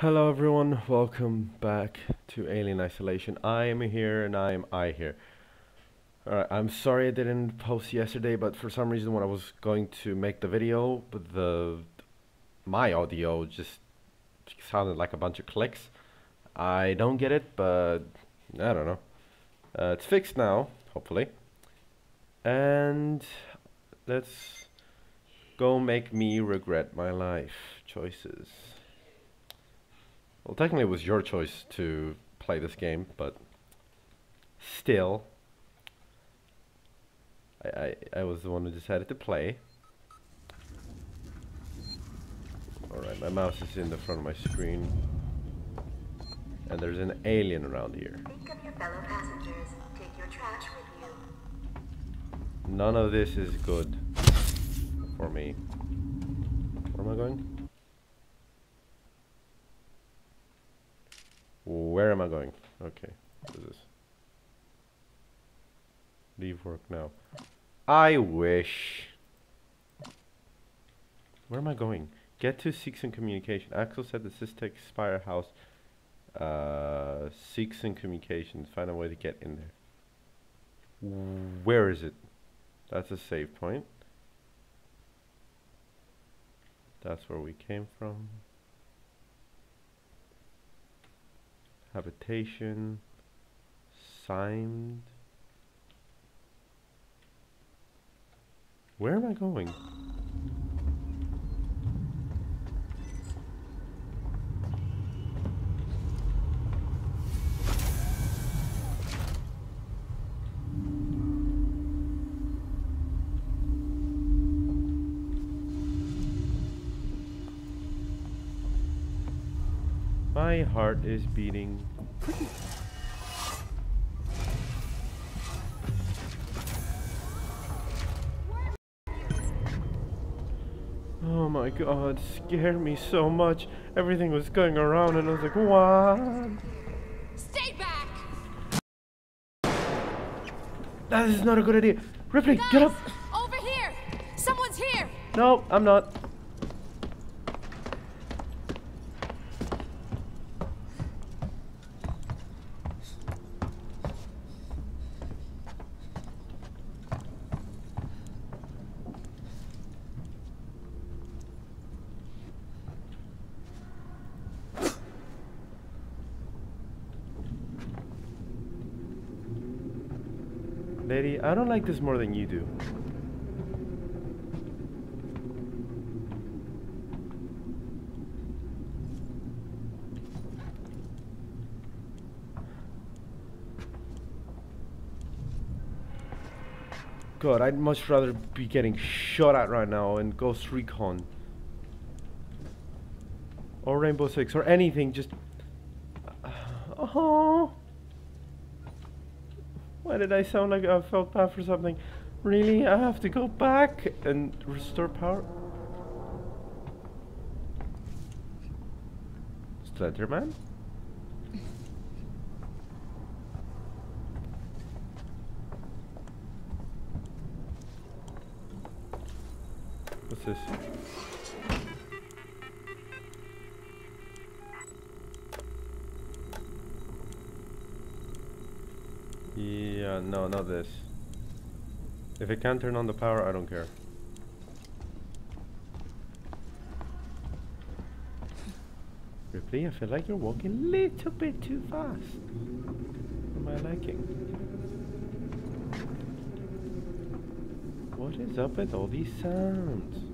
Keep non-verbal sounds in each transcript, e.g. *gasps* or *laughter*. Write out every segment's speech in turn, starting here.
Hello everyone, welcome back to Alien Isolation. I am here and I am I here. Alright, I'm sorry I didn't post yesterday, but for some reason when I was going to make the video, the my audio just sounded like a bunch of clicks. I don't get it, but I don't know. Uh, it's fixed now, hopefully. And let's go make me regret my life choices. Well, technically it was your choice to play this game, but still, I, I, I was the one who decided to play. Alright, my mouse is in the front of my screen. And there's an alien around here. Think of your fellow passengers. Take your trash with you. None of this is good for me. Where am I going? Where am I going? Okay, what is this? Leave work now. I wish. Where am I going? Get to Seegson Communication. Axel said the Systech Spire House. Uh, Seegson Communications. Find a way to get in there. Where is it? That's a save point. That's where we came from. Habitation signed. Where am I going My heart is beating Oh my god, scared me so much. Everything was going around and I was like, what? Stay back! That is not a good idea. Ripley, Guys, get up! Over here! Someone's here! No, I'm not. I don't like this more than you do. God, I'd much rather be getting shot at right now in Ghost Recon. Or Rainbow Six, or anything, just... Oh. Why did I sound like I felt bad for something? Really? I have to go back and restore power? Slenderman? What's this? No, not this. If it can't turn on the power, I don't care. Ripley, I feel like you're walking a little bit too fast. For my liking. What is up with all these sounds?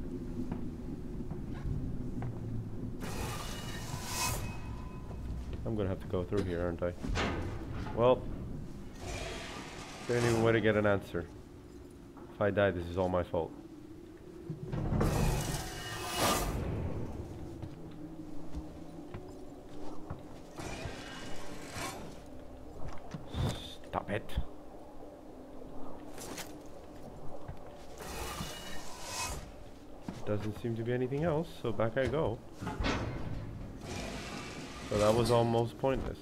I'm gonna have to go through here, aren't I? Well, there's even way to get an answer. If I die, this is all my fault. Stop it. Doesn't seem to be anything else, so back I go. So that was almost pointless.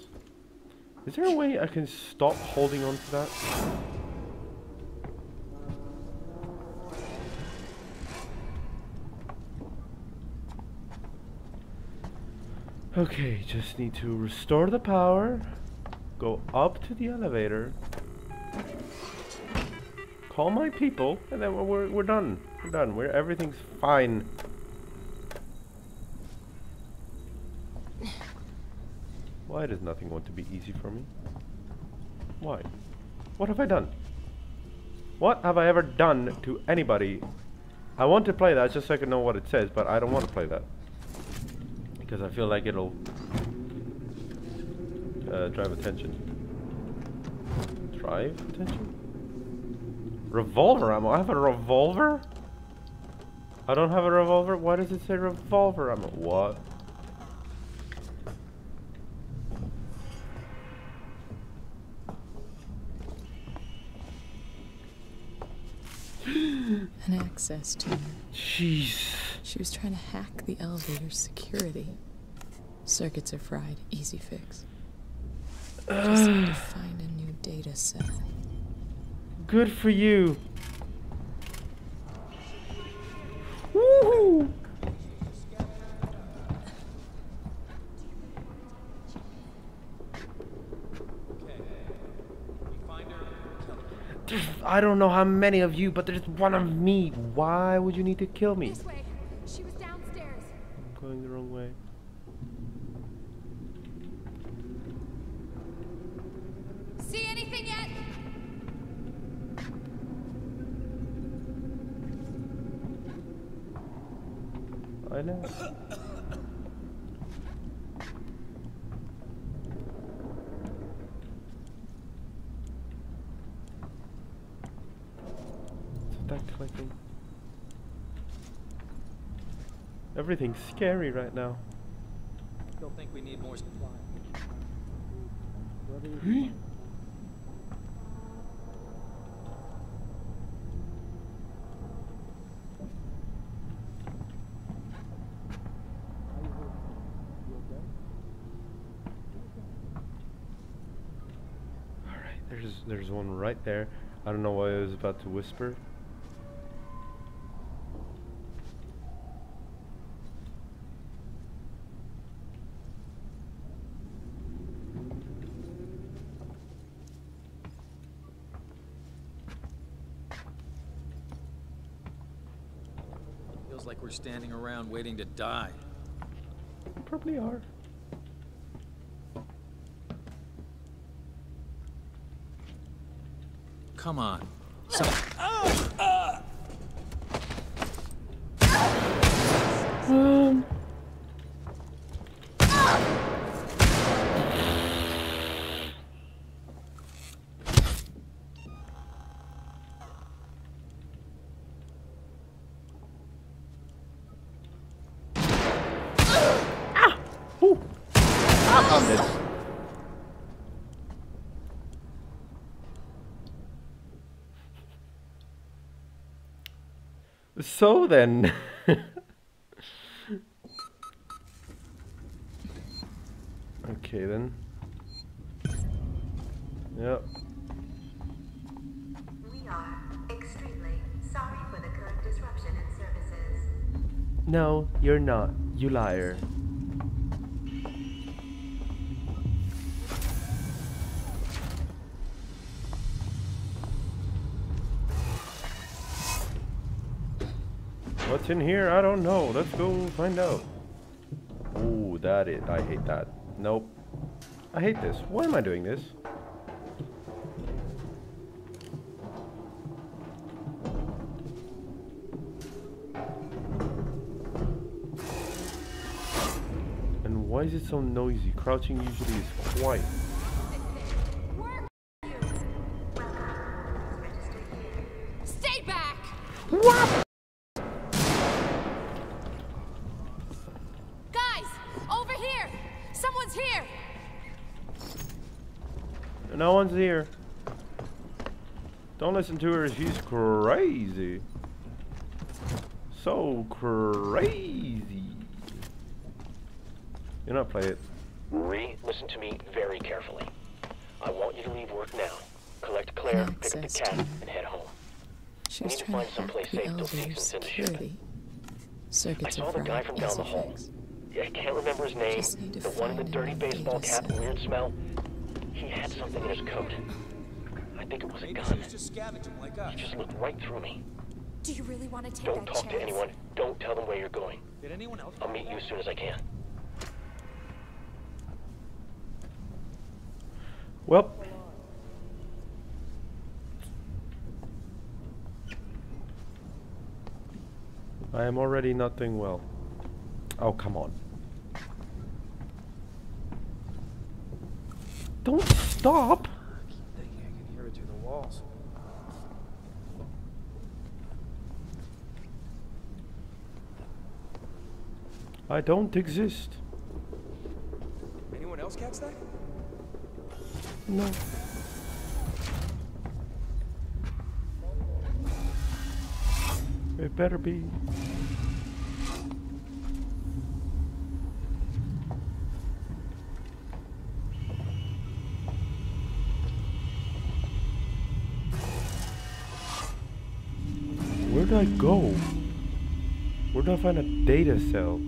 Is there a way I can stop holding on to that? Okay, just need to restore the power, go up to the elevator, call my people, and then we're, we're, done. We're done. We're, everything's fine. Why does nothing want to be easy for me? Why? What have I done? What have I ever done to anybody? I want to play that just so I can know what it says, but I don't want to play that. Because I feel like it'll uh, drive attention. Drive attention? Revolver ammo? I have a revolver? I don't have a revolver? Why does it say revolver ammo? What? *gasps* An access tuner. Jeez. She was trying to hack the elevator's security. Circuits are fried. Easy fix. Just need to *sighs* find a new data cell. Good for you. I don't know how many of you, but there's one of me. Why would you need to kill me? This way. She was downstairs. I'm going the wrong way. See anything yet? I know. That clicking? Everything's scary right now. Still think we need more supply. Hmm? Alright, there's there's one right there. I don't know why I was about to whisper. Standing around waiting to die. You probably are. Come on. Some Um. Ah! Ooh. Ah, I'm dead. So then. *laughs* okay then. Yep. We are extremely sorry for the current disruption in services. No, you're not. You liar. What's in here? I don't know. Let's go find out. Oh, that it. I hate that. Nope. I hate this. Why am I doing this? And why is it so noisy? Crouching usually is quiet. Listen to her. She's crazy. So crazy. You're not play it. Marie, listen to me very carefully. I want you to leave work now. Collect Claire, pick up the Access cat, to- and head home. She was need to trying find to hack someplace the safe till elevator's Jason's in the ship. security. Circuits I saw the guy from down the hall. fix. I can't remember his name. Just need to The one with the dirty baseball cap and weird smell. He had something in his coat. I think it was a Maybe she gun. was just scavenging like us. He just looked right through me. Do you really want to take Don't that talk chance? to anyone. Don't tell them where you're going. Did anyone else? I'll meet you as soon as I can. Well. I am already not doing well. Oh, come on. Don't stop! Thinking I can hear it through the walls. I don't exist. Anyone else catch that? No. It better be. Where did I go? Where did I find a data cell?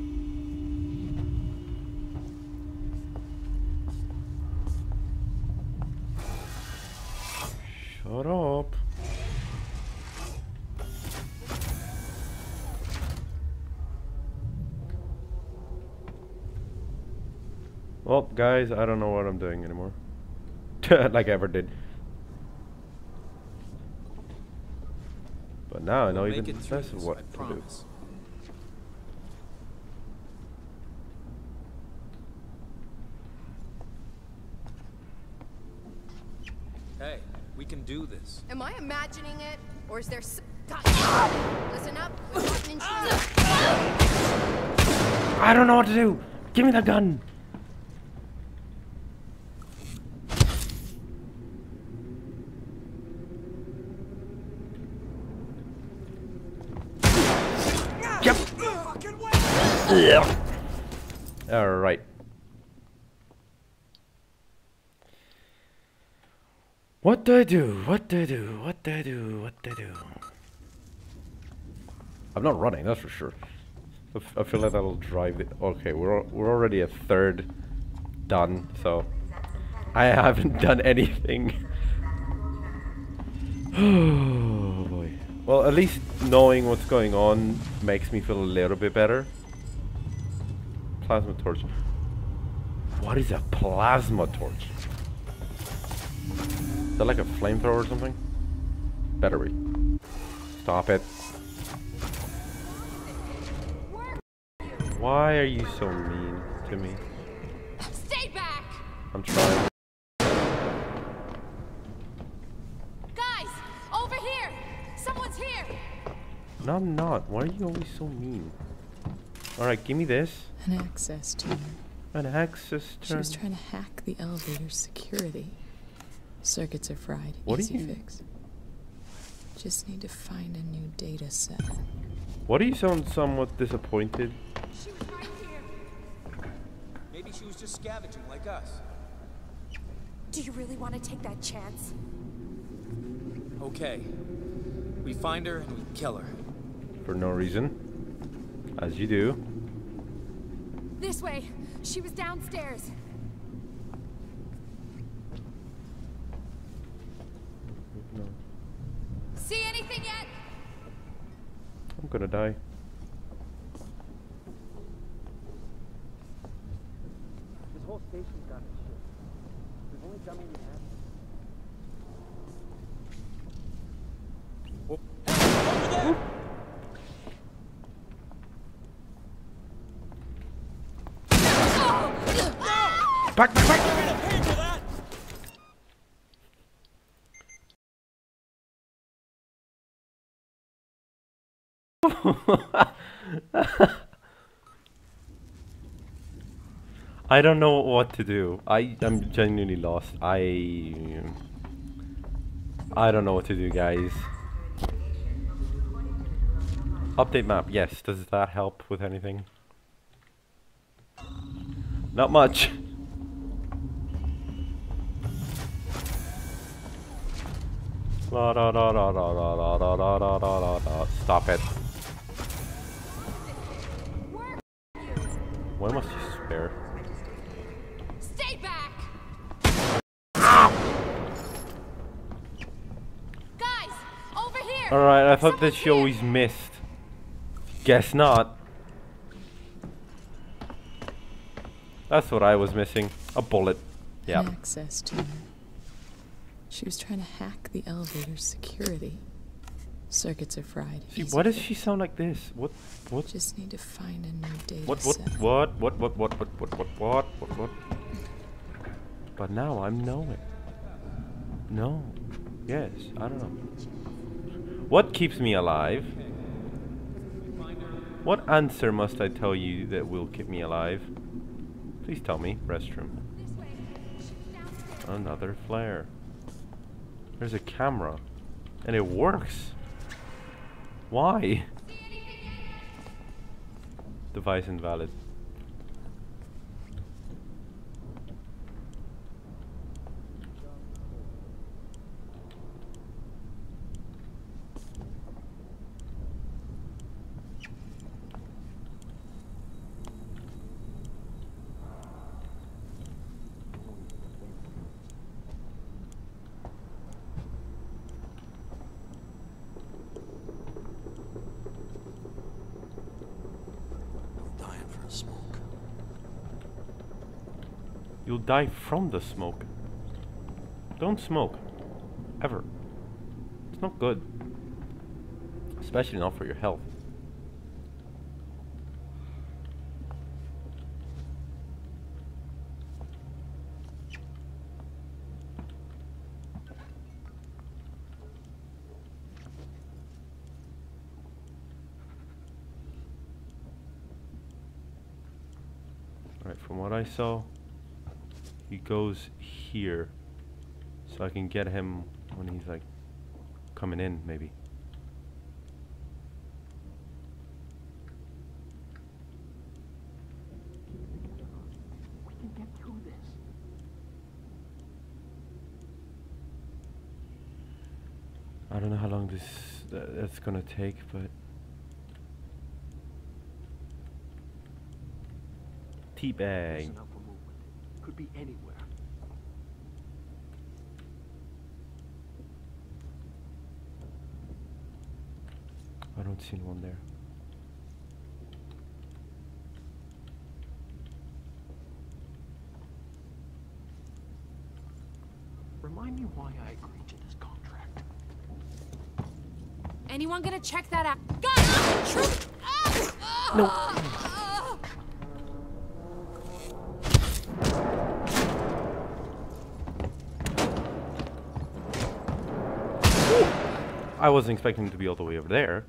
Guys, I don't know what I'm doing anymore. *laughs* like I ever did. But now I know We'll even make it less of what I to do. Hey, we can do this. Am I imagining it, or is there? S- God, *laughs* listen up. We've got an intruder. I don't know what to do. Give me the gun. Yep. All right. What do I do? What do I do? What do I do? What do I do? I'm not running, that's for sure. I feel like that'll drive it. Okay, we're we're already a third done, so I haven't *laughs* done anything. *sighs* Oh boy. Well, at least knowing what's going on makes me feel a little bit better. Plasma torch. What is a plasma torch? Is that like a flamethrower or something? Better be. Stop it. Why are you so mean to me? Stay back, I'm trying. guys! Over here! Someone's here! No, I'm not. Why are you always so mean? Alright, give me this. An access tuner. An access She was trying to hack the elevator's security. Circuits are fried. What are Easy you- fix. Just need to find a new data cell. What do you sound somewhat disappointed? She was right here. Maybe she was just scavenging like us. Do you really want to take that chance? Okay. We find her and we kill her. For no reason. As you do. This way. She was downstairs. See anything yet? I'm gonna die. This whole station's gone to shit. We've only done what we have. Back, back, back! I don't know what to do. I am genuinely lost. I I don't know what to do, guys. Update map. Yes. Does that help with anything? Not much. La da Why must you spare? Stay back! Guys, over here! Alright, I thought that she here. always missed. Guess not. That's what I was missing. A bullet. Yeah. Access tuner. She was trying to hack the elevator's security. Circuits are fried. See, why does she sound like this? What? What? Just need to find a new data What? What? set. What? What? What? What? What? What? What? What? What? What? But now I'm knowing. No. Yes. I don't know. What keeps me alive? What answer must I tell you that will keep me alive? Please tell me. Restroom. Another flare. There's a camera. And it works. Why? Device invalid. Dying for a smoke. You'll die from the smoke. Don't smoke. Ever. It's not good. Especially not for your health. Alright, from what I saw, he goes here. So I can get him when he's like coming in, maybe. We can get through this. I don't know how long this uh, that's gonna take, but teabag. Listen up for movement. Could be anywhere. I don't see anyone there. Remind me why I agreed to this contract. Anyone gonna check that out? Guys! Troop! Ah! No. Ah! I wasn't expecting to be all the way over there.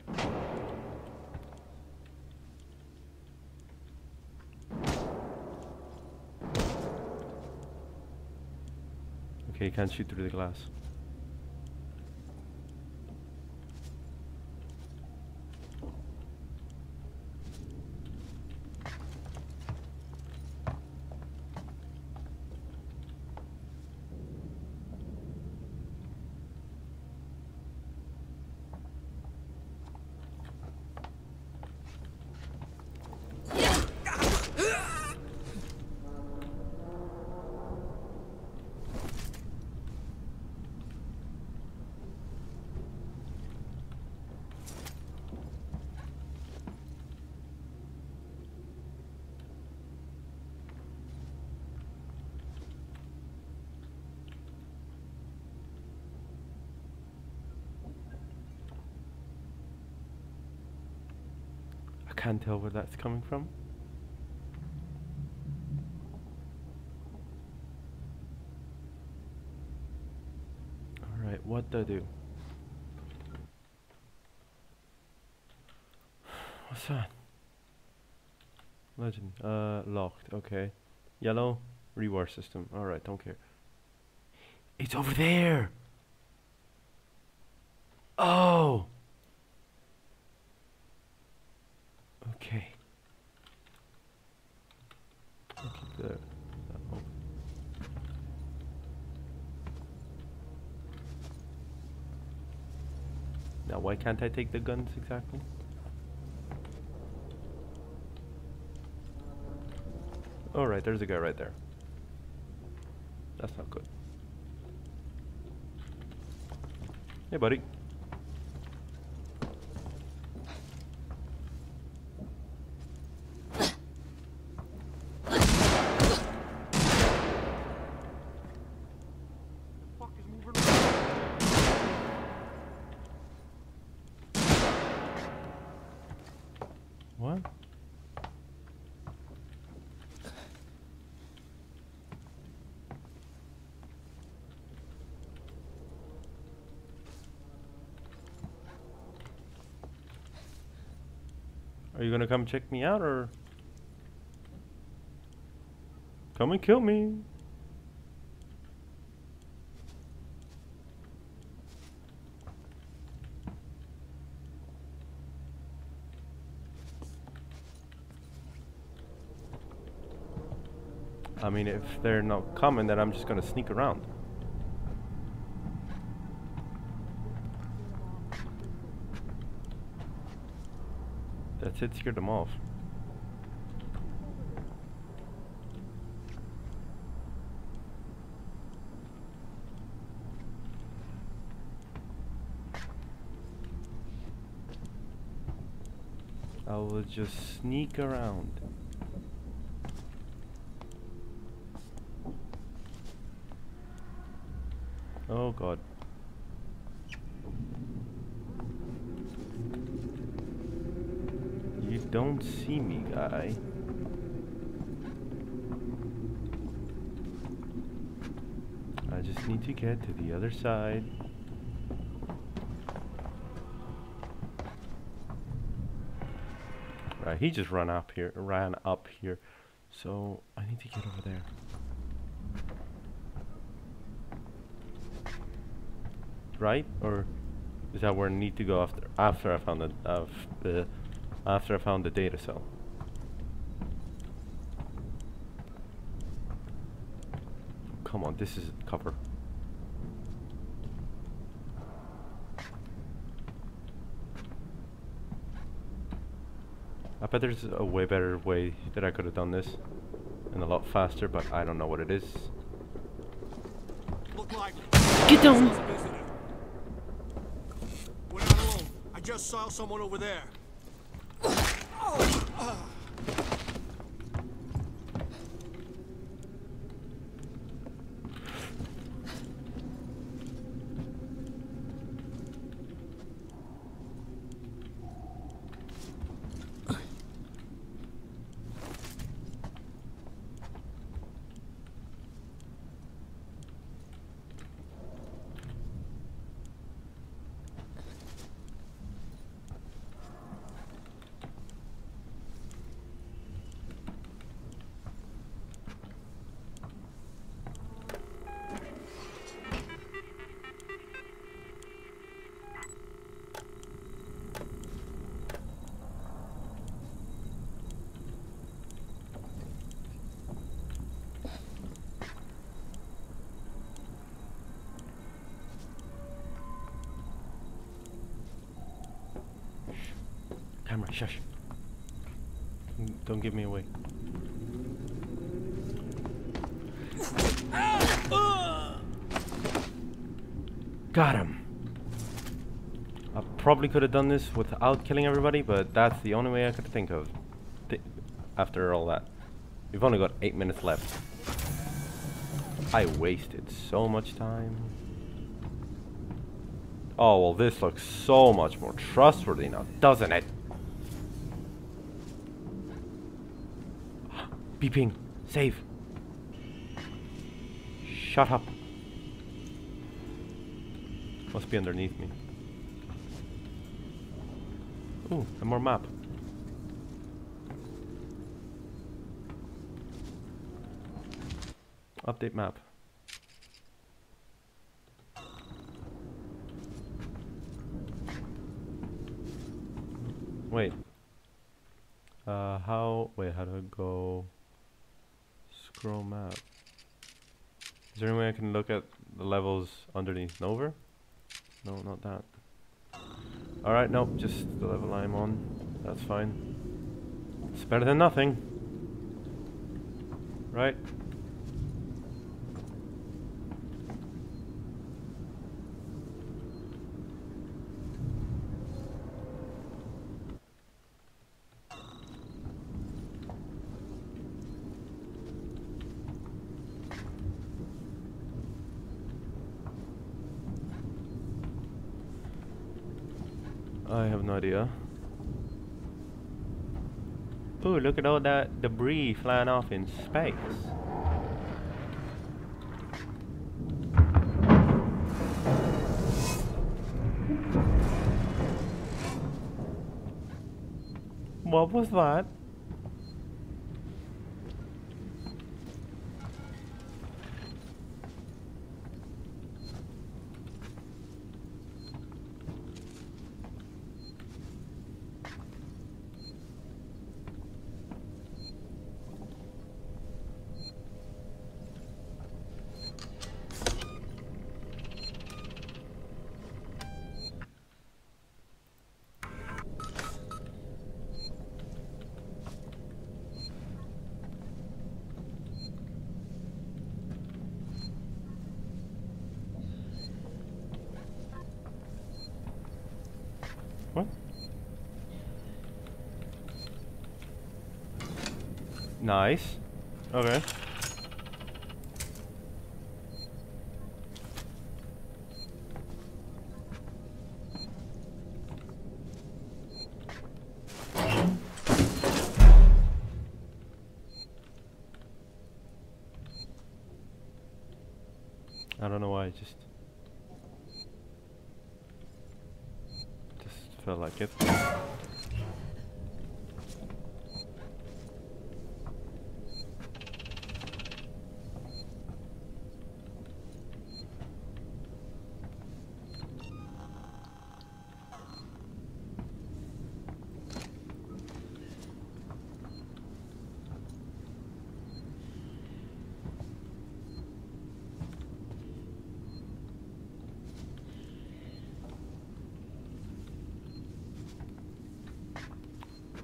Okay, you can't shoot through the glass. I can't tell where that's coming from. Alright, what do I do? *sighs* What's that? Legend. Uh, locked. Okay. Yellow. Reward system. Alright, don't care. It's over there! Oh! Okay. I'll keep the, that open. Now, why can't I take the guns exactly? Alright, there's a guy right there. That's not good. Hey buddy. Are you gonna come check me out or come and kill me? I mean, if they're not coming, then I'm just gonna sneak around. That's it, scared them off. I will just sneak around. Oh god. You don't see me, guy. I just need to get to the other side. Right, he just ran up here, ran up here. So I need to get over there. right? Or is that where I need to go after after I found the of the after I found the data cell? Come on, this is cover. I bet there's a way better way that I could have done this and a lot faster, but I don't know what it is. Look Get down! we're not alone. I just saw someone over there. Oh. Uh. Camera, shush. Don't give me away. Got him. I probably could have done this without killing everybody, but that's the only way I could think of. Thi- after all that, we've only got eight minutes left. I wasted so much time. Oh well, this looks so much more trustworthy now, doesn't it? Beeping. Save. Shut up. Must be underneath me. Ooh, a more map. Update map. Wait. Uh, how? Wait, how do I go? Scroll map. Is there any way I can look at the levels underneath Nova? No, not that. Alright, nope, just the level I'm on. That's fine. It's better than nothing. Right? I have no idea. Ooh, look at all that debris flying off in space. What was that? Nice. Okay. I don't know why, it just just felt like it.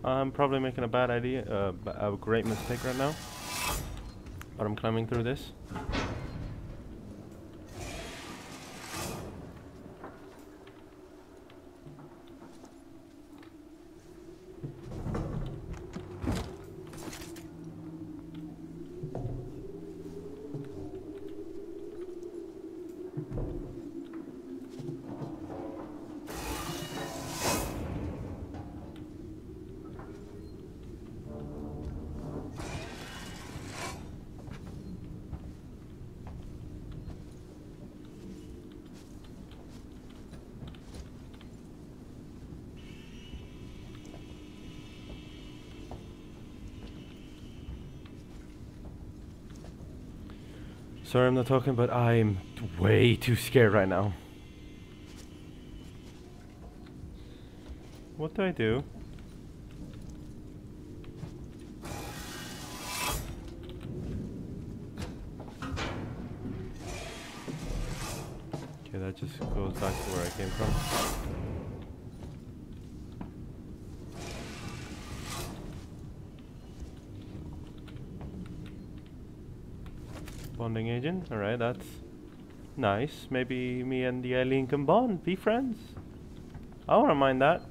I'm probably making a bad idea, uh, a great mistake right now. But I'm climbing through this. Sorry I'm not talking, but I'm way too scared right now. What do I do? Okay, that just goes back to where I came from. Bonding agent, alright, that's nice. Maybe me and the alien can bond, be friends. I wouldn't mind that.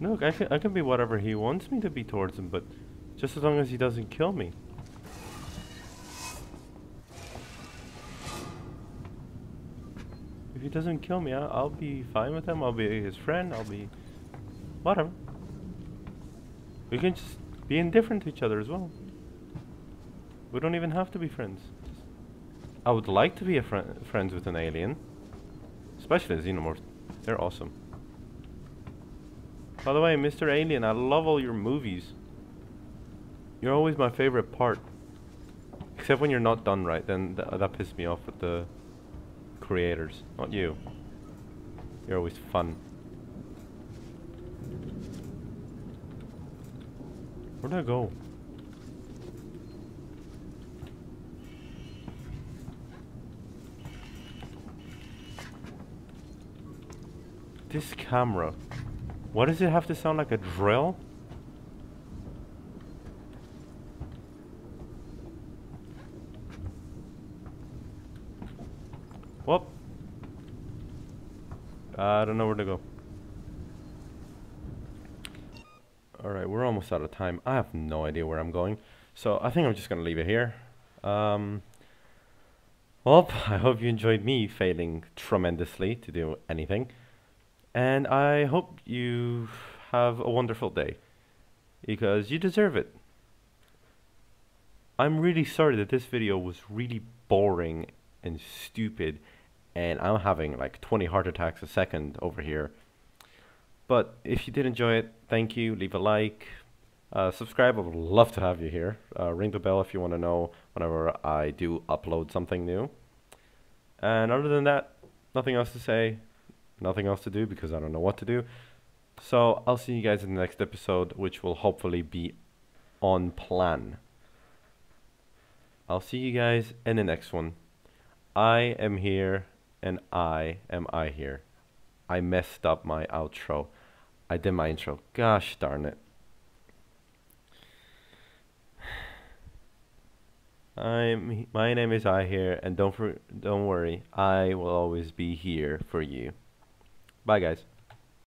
Look, I can, I can be whatever he wants me to be towards him, but just as long as he doesn't kill me. If he doesn't kill me, I'll, I'll be fine with him. I'll be his friend. I'll be whatever. We can just be indifferent to each other as well. We don't even have to be friends. I would like to be friends with an alien, especially a xenomorph. They're awesome. By the way, Mr. Alien, I love all your movies. You're always my favorite part. Except when you're not done right, then th that pisses me off with the creators, not you. You're always fun. Where'd I go? This camera. Why does it have to sound like a drill? Whoop. I don't know where to go. Alright, we're almost out of time. I have no idea where I'm going. So I think I'm just going to leave it here. Um, well, I hope you enjoyed me failing tremendously to do anything. And I hope you have a wonderful day. Because you deserve it. I'm really sorry that this video was really boring and stupid. And I'm having like 20 heart attacks a second over here. But if you did enjoy it, thank you. Leave a like. Uh, subscribe. I would love to have you here. Uh, ring the bell if you want to know whenever I do upload something new. And other than that, nothing else to say. Nothing else to do because I don't know what to do. So I'll see you guys in the next episode, which will hopefully be on plan. I'll see you guys in the next one. I am here and I am EYE HERE. I messed up my outro. I did my intro. Gosh darn it. I'm my name is EYE HERE and don't for, don't worry. I will always be here for you. Bye guys.